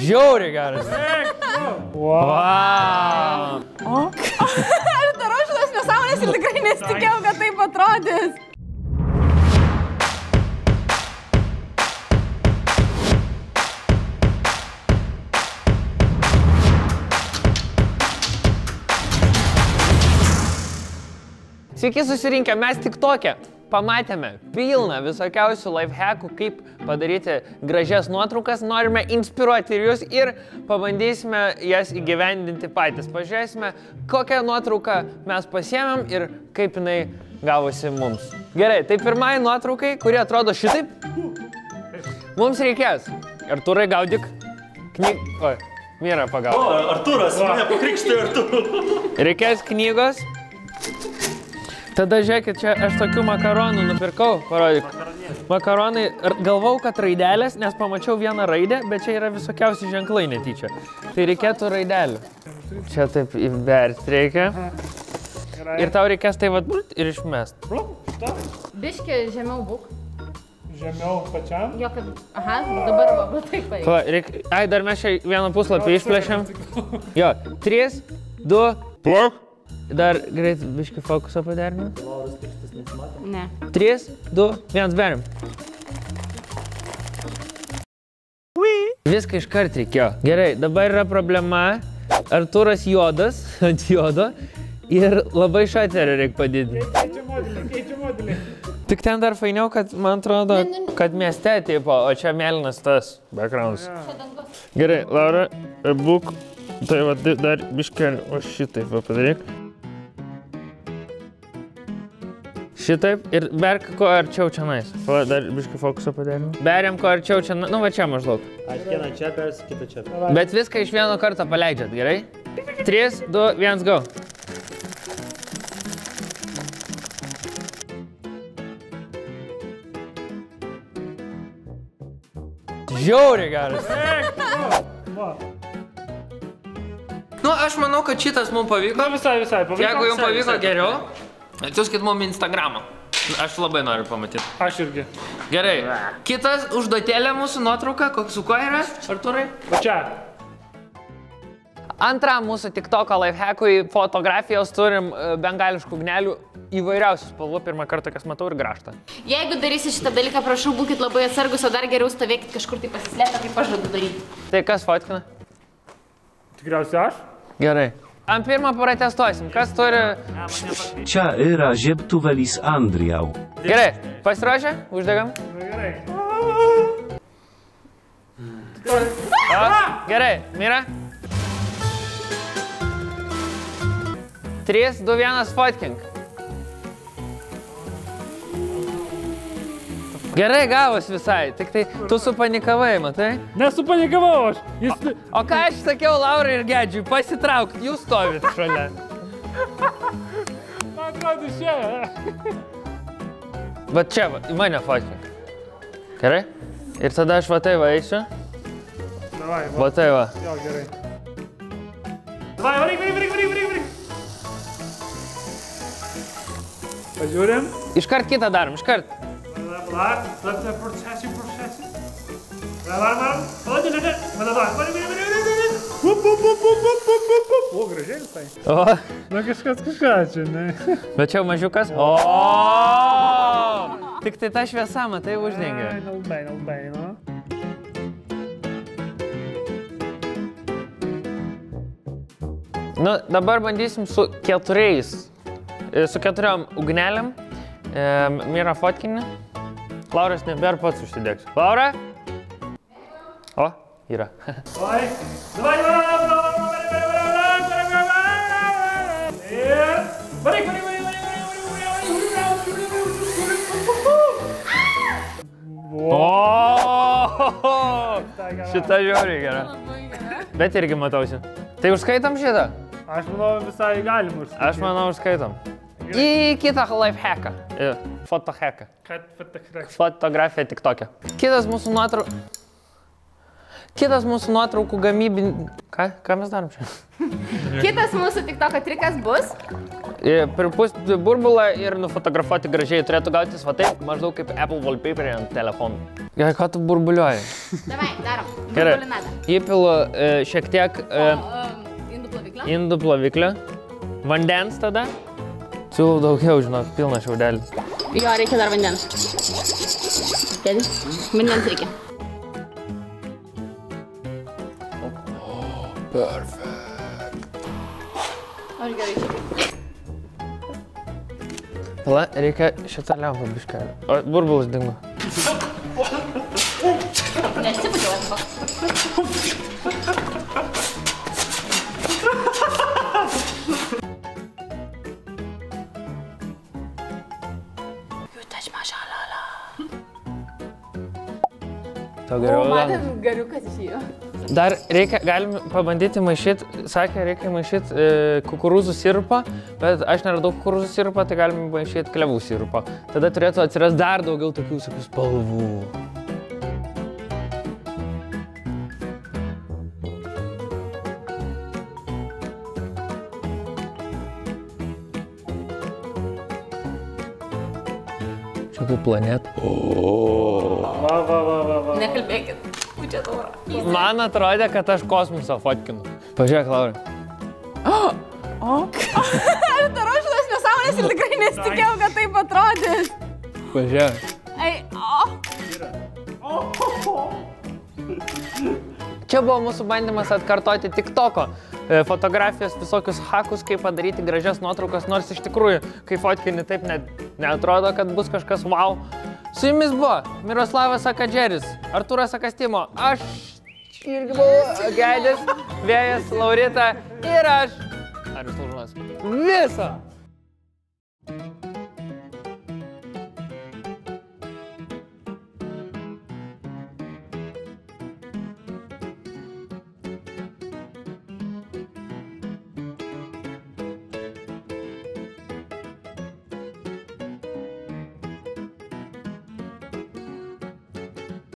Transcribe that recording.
Žiauriai geras. Wow. Aš darau šitas nesąmonės ir tikrai nesitikėjau, kad taip atrodys. Sveiki susirinkę, mes tik tokia. Pamatėme pilną visokiausių lifehackų, kaip padaryti gražias nuotraukas. Norime inspiruoti ir jūs ir pabandysime jas įgyvendinti patys. Pažiūrėsime, kokią nuotrauką mes pasiemėm ir kaip jinai gavosi mums. Gerai, tai pirmai nuotraukai, kurie atrodo šitaip, mums reikės. Arturai gaudik. Knyg... Oi, Mira O, pagavo. Arturas, mane pakrikštė Artūru. Reikės knygos. Tada žiūrėkit, čia aš tokių makaronų nupirkau, parodyk. Makaronai, galvau, kad raidelės, nes pamačiau vieną raidę, bet čia yra visokiausi ženklai netyčia. Tai reikėtų raidelių. Čia taip įverti reikia. Ir tau reikės tai vad ir išmest. Biški žemiau būk. Žemiau pačiam. Jo, kad... Aha, dabar va, va taip. va. Pa, reik... Ai, dar mes čia vieną puslapį išplėšiam. Jo, 3, 2, Plok. Dar greit biški fokusą paderinu. Ne. 3, 2, 1, berim. Viską iškart reikėjo. Gerai, dabar yra problema. Arturas juodas ant juodo ir labai šaterį reikia padidinti. Keičia modelį, keičia modelį. Tik ten dar fainiau, kad man atrodo, kad mieste tipo, o čia mėlynas tas backgroundas. Gerai, Laura, būk. Tai va, dar biškelį, o šitaip padaryk. Šitaip ir berk ko arčiau čia nais. Dar biškai fokusą padarėm. Beriam ko arčiau čia, nu va čia maždaug. Aš vieną čia pers, kitą čia. Bet viską iš vieno karto paleidžiat, gerai? 3, 2, 1, go. Žiauriai geras. Nu, aš manau, kad šitas mums pavyko. Na visai, visai. pavyko. Jeigu jums pavyko geriau, atsiųskit mums Instagramą. Aš labai noriu pamatyti. Aš irgi. Gerai. Kitas užduotėlė mūsų nuotrauka, su kuo yra, Arturai? Va čia. Antra mūsų TikToko lifehackui fotografijos turim e, bengališkų gnelių įvairiausių spalvų, pirmą kartą, kas matau, ir graštą. Jeigu darysi šitą dalyką, prašau, būkit labai atsargus, o dar geriau stovėkit kažkur tai pasislėpę, kaip aš žadu daryti. Tai kas fotkina? Tikriausiai aš. Gerai. Ant pirmą protestuosim. Kas turi... Čia yra žiebtuvelis Andriau. Gerai. Pasiruošę? Uždegam. Gerai. O, gerai. Mira. 3, 2, 1, fotkink. Gerai gavos visai, tik tai tu supanikavai, matai? Nesupanikavau aš. Jis... O ką aš sakiau Laurai ir Gedžiui, pasitrauk, jūs stovit šalia. Man atrodo, čia. Va čia, va, mane fotkink. Gerai? Ir tada aš va tai va eisiu. Davai, va. Va tai va. Jo, gerai. Davai, varyk, varyk, varyk, varyk, varyk, varyk. Pažiūrim. Iškart kitą darom, iškart. Bak, bak, bak, processi, processi. Vai, var, var. Hadi, hadi. Bana bak, bana, bana, bana, bana. Pup, pup, pup, pup, pup, pup, pup, pup. O, gražiai visai. O. Na, kažkas kažką čia, ne. Bet čia mažiukas. O. Tik tai ta šviesa, matai, uždengia. Ai, nalbai, nalbai, nu. Nu, dabar bandysim su keturiais, su keturiom ugnelėm. E, Mira fotkinį. Lauras nebėra pats užsidėks. Laura? O, yra. Vai, vai, vai, vai, vai, vai, vai, vai, ir... Varyk, varyk, varyk, varyk. Šita žiauriai gera. Bet irgi matausi. Tai užskaitam šitą? Aš manau, visai galim užskaityti. Aš manau, užskaitam. Į kitą lifehacką. Į Fotohacką. Kad patikrai. Fotografija tik tokia. Kitas mūsų nuotraukų. Kitas mūsų nuotraukų gamybin... Ką, ką mes darom čia? Kitas mūsų tik toko trikas bus. Pripūsti burbulą ir nufotografuoti gražiai. Turėtų gautis va taip, maždaug kaip Apple wallpaper ant telefonų. Gerai, ką tu burbuliuoji? Davai, darom. Gerai. Įpilu e, šiek tiek e, Um, Indų ploviklio. indų ploviklio. Vandens tada. Siūlau daugiau, žinok, pilną šiaudelį. Jo, reikia dar vandens. Dėdi? Vandens reikia. Perfect. Aš gerai čia. Pala, reikia šitą lempą biškelį. O, burbulas dingo. Nesipūčiau. Tau geriau. gal? gariukas išėjo. Dar reikia, galim pabandyti maišyti, sakė, reikia maišyti e, kukurūzų sirupą, bet aš neradau kukurūzų sirupą, tai galim maišyti klevų sirupą. Tada turėtų atsirasti dar daugiau tokių visokių spalvų. Čia kaip planeta. Va, va, va, va, va. Nekalbėkit. Pučia taurą. Man atrodė, kad aš kosmosą fotkinu. Pažiūrėk, Laura. Aš darau šitas nesąmonės ir tikrai nesitikėjau, kad taip atrodys. Pažiūrėk. Ai, o. Čia buvo mūsų bandymas atkartoti TikToko e, fotografijos visokius hakus, kaip padaryti gražias nuotraukas, nors iš tikrųjų, kai fotkini taip net neatrodo, kad bus kažkas wow. Su jumis buvo Miroslavas Akadžeris, Artūras Akastimo, aš irgi buvau Gedis, Vėjas, Laurita ir aš. Ar jūs laužumas? Viso.